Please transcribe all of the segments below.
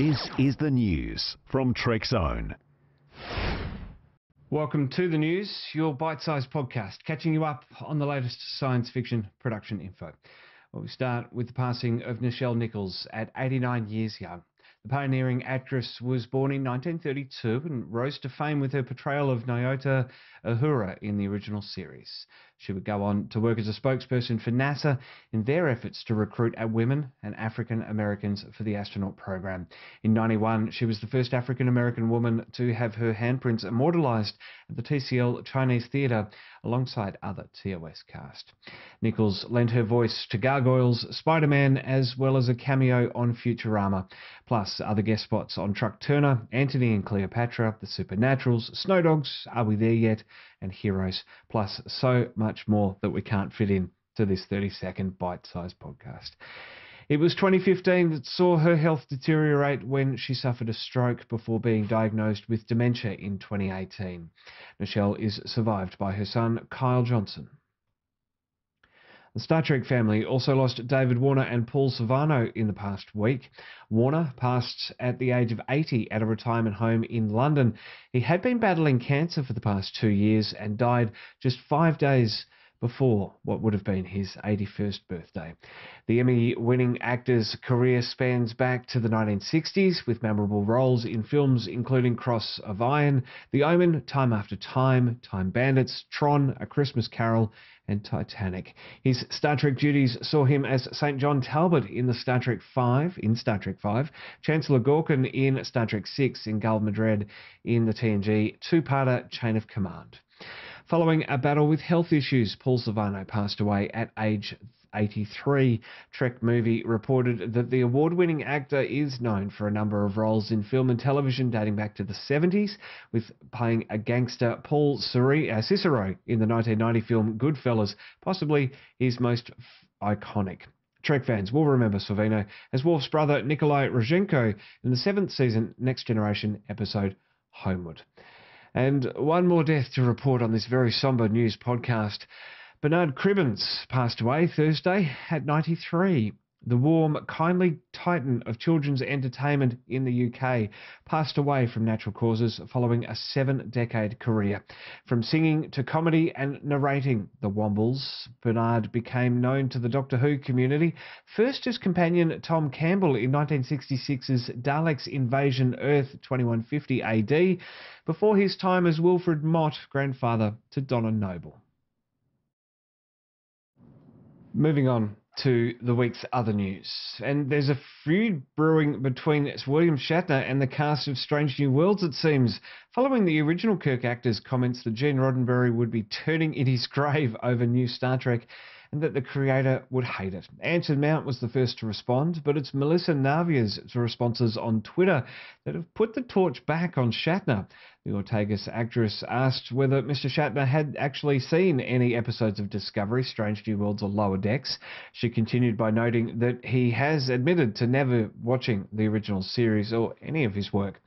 This is the news from Trek Zone. Welcome to the news, your bite sized podcast, catching you up on the latest science fiction production info. Well, we start with the passing of Nichelle Nichols at 89 years young. The pioneering actress was born in 1932 and rose to fame with her portrayal of Nyota Uhura in the original series. She would go on to work as a spokesperson for NASA in their efforts to recruit women and African Americans for the astronaut program. In 91, she was the first African American woman to have her handprints immortalized at the TCL Chinese Theatre alongside other TOS cast. Nichols lent her voice to Gargoyles, Spider Man, as well as a cameo on Futurama, plus other guest spots on Truck Turner, Antony and Cleopatra, The Supernaturals, Snow Dogs, Are We There Yet? and Heroes, plus so much more that we can't fit in to this 30 second bite sized podcast. It was 2015 that saw her health deteriorate when she suffered a stroke before being diagnosed with dementia in 2018. Nichelle is survived by her son, Kyle Johnson. The Star Trek family also lost David Warner and Paul Sorvino in the past week. Warner passed at the age of 80 at a retirement home in London. He had been battling cancer for the past two years and died just five days before what would have been his 81st birthday. The Emmy winning actor's career spans back to the 1960s with memorable roles in films including Cross of Iron, The Omen, Time After Time, Time Bandits, Tron, A Christmas Carol, and Titanic. His Star Trek duties saw him as St. John Talbot in the Star Trek V, in Star Trek V, Chancellor Gorkon in Star Trek VI, in Gul Madred in the TNG two-parter Chain of Command. Following a battle with health issues, Paul Sorvino passed away at age 83. Trek Movie reported that the award winning actor is known for a number of roles in film and television dating back to the 70s, with playing a gangster Paul uh, Cicero in the 1990 film Goodfellas, possibly his most f- iconic. Trek fans will remember Sorvino as Worf's brother Nikolai Rozhenko in the seventh season Next Generation episode Homeward. And one more death to report on this very somber news podcast. Bernard Cribbins passed away Thursday at 93. The warm, kindly titan of children's entertainment in the UK passed away from natural causes following a seven decade career. From singing to comedy and narrating The Wombles, Bernard became known to the Doctor Who community, first as companion Tom Campbell in 1966's Daleks Invasion Earth 2150 AD, before his time as Wilfred Mott, grandfather to Donna Noble. Moving on to the week's other news. And there's a feud brewing between William Shatner and the cast of Strange New Worlds, it seems. Following the original Kirk actor's comments that Gene Roddenberry would be turning in his grave over new Star Trek, and that the creator would hate it. Anson Mount was the first to respond, but it's Melissa Navia's responses on Twitter that have put the torch back on Shatner. The Ortegas actress asked whether Mr. Shatner had actually seen any episodes of Discovery, Strange New Worlds, or Lower Decks. She continued by noting that he has admitted to never watching the original series or any of his work.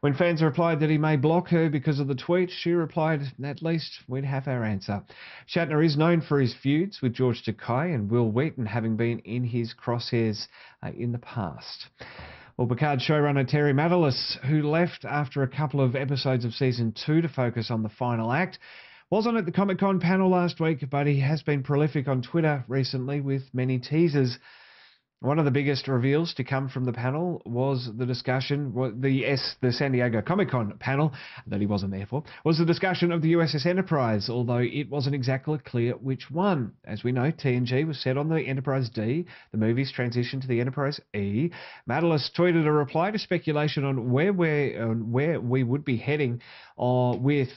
When fans replied that he may block her because of the tweet, she replied, at least we'd have our answer. Shatner is known for his feuds with George Takei and Wil Wheaton, having been in his crosshairs uh, in the past. Well, Picard showrunner Terry Matalas, who left after a couple of episodes of season two to focus on the final act, was on at the Comic Con panel last week, but he has been prolific on Twitter recently with many teasers. One of the biggest reveals to come from the panel was the discussion, the S, the San Diego Comic Con panel that he wasn't there for, was the discussion of the USS Enterprise, although it wasn't exactly clear which one. As we know, TNG was set on the Enterprise D, the movie's transition to the Enterprise E. Matalas tweeted a reply to speculation on where we on where we would be heading, uh, with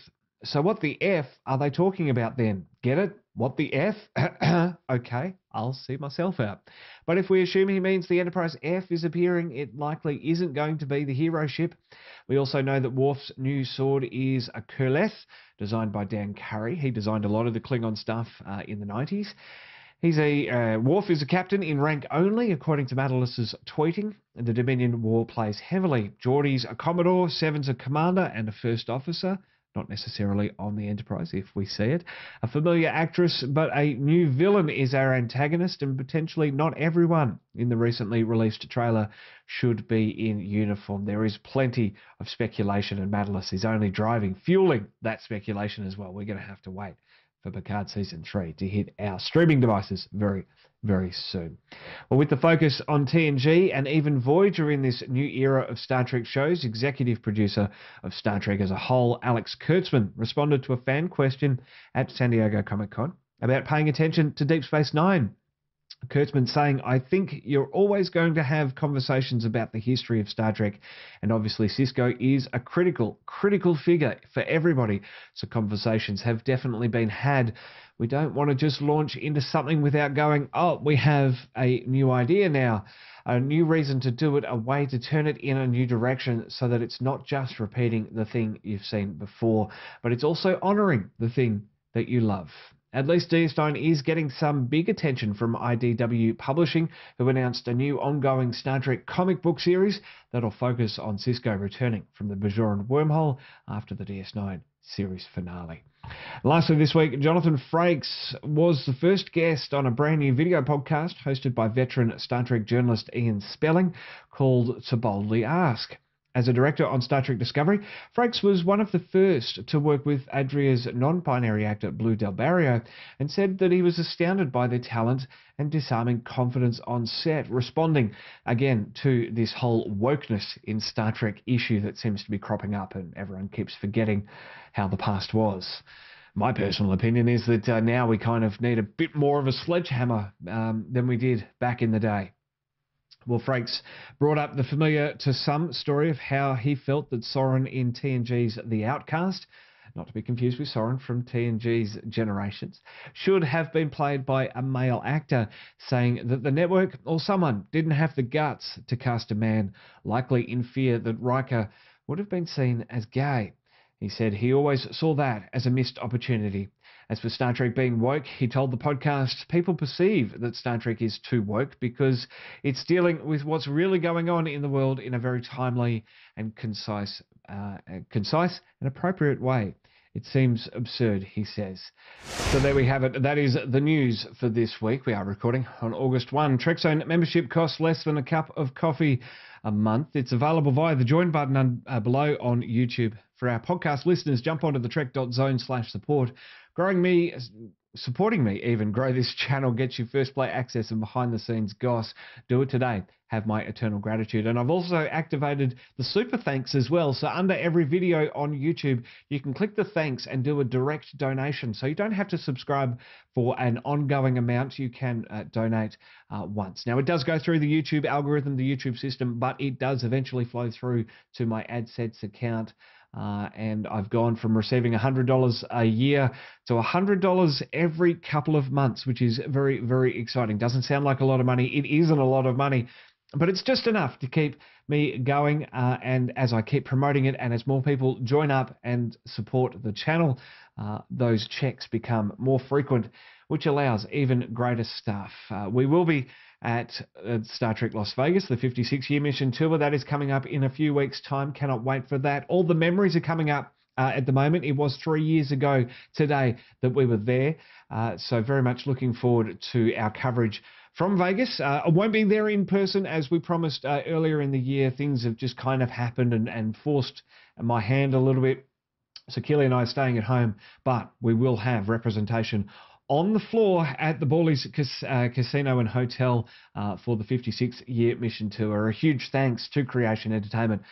so what the F are they talking about then? Get it? What the F? okay, I'll see myself out. But if we assume he means the Enterprise F is appearing, it likely isn't going to be the hero ship. We also know that Worf's new sword is a Kurleth, designed by Dan Curry. He designed a lot of the Klingon stuff uh, in the 90s. He's a uh, Worf is a captain in rank only, according to Matalas's tweeting. The Dominion War plays heavily. Geordi's a commodore, Seven's a commander and a first officer. Not necessarily on the Enterprise if we see it. A familiar actress, but a new villain is our antagonist, and potentially not everyone in the recently released trailer should be in uniform. There is plenty of speculation, and Matalas is only driving, fueling that speculation as well. We're going to have to wait for Picard Season 3 to hit our streaming devices very, very soon. Well, with the focus on TNG and even Voyager in this new era of Star Trek shows, executive producer of Star Trek as a whole, Alex Kurtzman, responded to a fan question at San Diego Comic Con about paying attention to Deep Space Nine Kurtzman saying, I think you're always going to have conversations about the history of Star Trek. And obviously, Sisko is a critical, critical figure for everybody. So conversations have definitely been had. We don't want to just launch into something without going, oh, we have a new idea now, a new reason to do it, a way to turn it in a new direction so that it's not just repeating the thing you've seen before, but it's also honoring the thing that you love. At least DS9 is getting some big attention from IDW Publishing, who announced a new ongoing Star Trek comic book series that'll focus on Sisko returning from the Bajoran wormhole after the DS9 series finale. Lastly, this week, Jonathan Frakes was the first guest on a brand new video podcast hosted by veteran Star Trek journalist Ian Spelling called To Boldly Ask. As a director on Star Trek Discovery, Frakes was one of the first to work with Adira's non binary actor Blu del Barrio and said that he was astounded by their talent and disarming confidence on set, responding again to this whole wokeness in Star Trek issue that seems to be cropping up and everyone keeps forgetting how the past was. My personal opinion is that uh, now we kind of need a bit more of a sledgehammer um, than we did back in the day. Well, Frakes brought up the familiar to some story of how he felt that Soren in TNG's The Outcast, not to be confused with Soran from TNG's Generations, should have been played by a male actor, saying that the network or someone didn't have the guts to cast a man, likely in fear that Riker would have been seen as gay. He said he always saw that as a missed opportunity. As for Star Trek being woke, he told the podcast people perceive that Star Trek is too woke because it's dealing with what's really going on in the world in a very timely and concise, uh, concise and appropriate way. It seems absurd, he says. So there we have it. That is the news for this week. We are recording on August 1. TrekZone membership costs less than a cup of coffee a month. It's available via the join button uh, below on YouTube. For our podcast listeners, jump onto the trek.zone slash support growing me supporting me even grow this channel get you first play access and behind the scenes goss. Do it today. Have my eternal gratitude. And i've also activated the super thanks as well. So under every video on youtube you can click the thanks and do a direct donation. So you don't have to subscribe for an ongoing amount. You can uh, donate uh, once. Now it does go through the youtube algorithm the youtube system but it does eventually flow through to my adsense account uh, and I've gone from receiving $100 a year to $100 every couple of months, which is very, very exciting. Doesn't sound like a lot of money. It isn't a lot of money, but it's just enough to keep me going. Uh, and as I keep promoting it, and as more people join up and support the channel, uh, those checks become more frequent, which allows even greater stuff. Uh, we will be at uh, Star Trek Las Vegas, the 56 year mission tour. That is coming up in a few weeks' time. Cannot wait for that. All the memories are coming up. Uh, at the moment, it was three years ago today that we were there. Uh, so, very much looking forward to our coverage from Vegas. Uh, I won't be there in person as we promised uh, earlier in the year. Things have just kind of happened and, and forced my hand a little bit. So Keely and I are staying at home, but we will have representation on the floor at the Bally's uh, Casino and Hotel uh, for the 56 year mission tour. A huge thanks to Creation Entertainment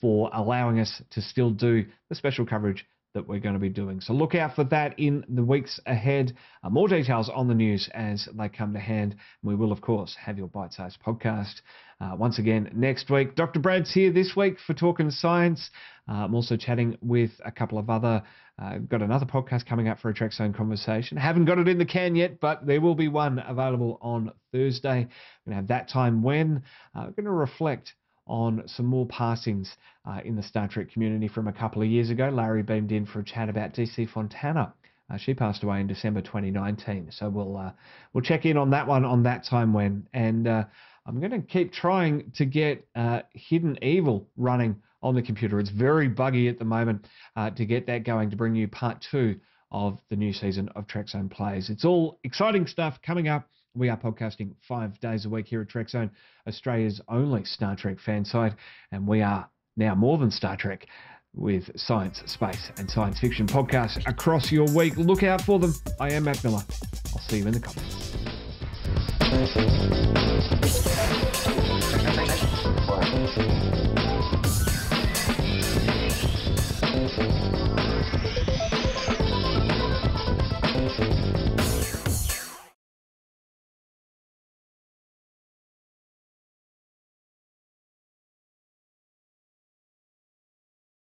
for allowing us to still do the special coverage that we're going to be doing. So look out for that in the weeks ahead. Uh, more details on the news as they come to hand. We will, of course, have your bite sized podcast uh, once again next week. Dr. Brad's here this week for Talking Science. Uh, I'm also chatting with a couple of other, uh, got another podcast coming up for a Trek Zone conversation. Haven't got it in the can yet, but there will be one available on Thursday. We're going to have that time when uh, we're going to reflect on some more passings uh, in the Star Trek community from a couple of years ago. Larry beamed in for a chat about DC Fontana. Uh, she passed away in December 2019, so we'll uh, we'll check in on that one on that time when. And uh, I'm going to keep trying to get uh, Hidden Evil running on the computer. It's very buggy at the moment uh, to get that going to bring you part two of the new season of Trek Zone Plays. It's all exciting stuff coming up. We are podcasting five days a week here at Trek Zone, Australia's only Star Trek fan site, and we are now more than Star Trek with science, space, and science fiction podcasts across your week. Look out for them. I am Matt Miller. I'll see you in the comments.